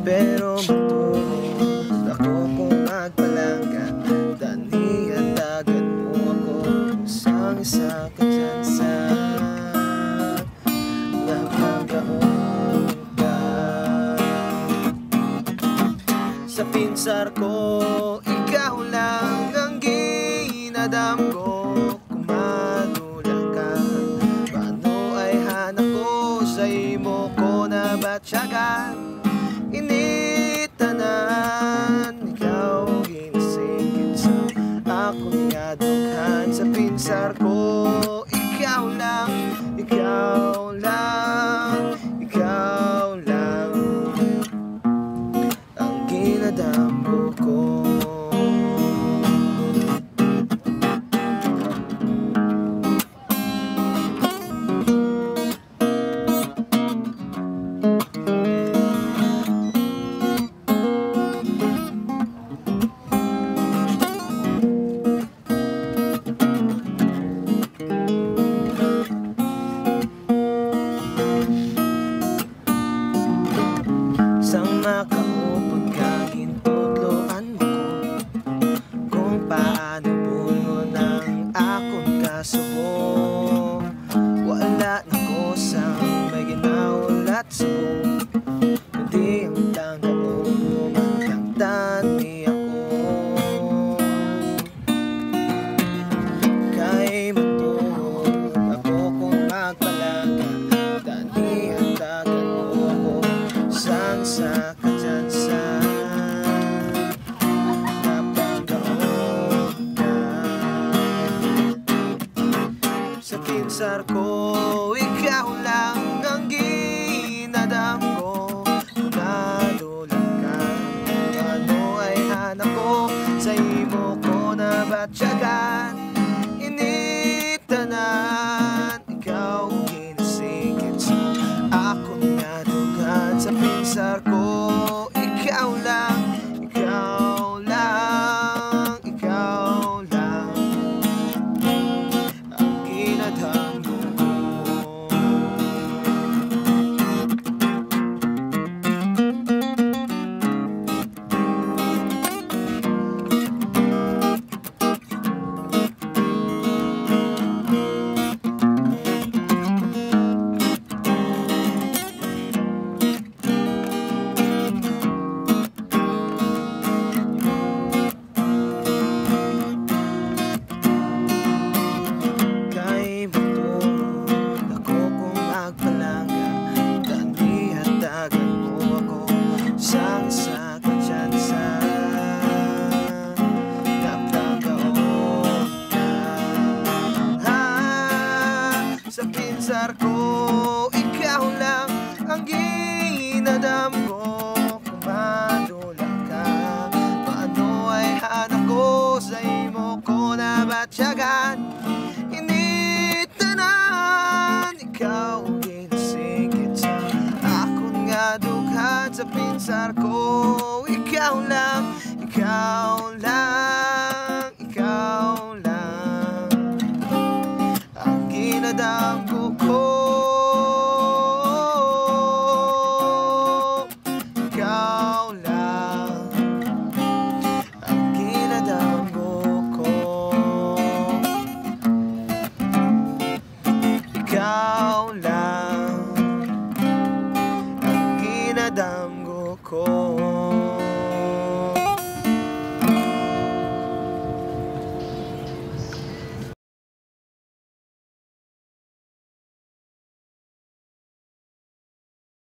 Pero matulos ako kung magpalaga Dani at agad mo ako Isang isa ka dyan sa Nakagaunta Sa pinsar ko Ikaw lang ang ginadam ko. Paano ay hanap ko sa imo ko na may matulog Ako kung magpalaga Dati hatagan mo ako. Sang sa kajansan Napagaon ka? Sa kinsar ko lugar ko Ikaw lang ang ginadam ko. Kung madulang ka Paano ay hanap ko sa imo ko na batyagan? Initanan Ikaw ang ginasigit sa akong nga dughan sa pinsar ko. Ikaw lang, ikaw lang. 감사합니다.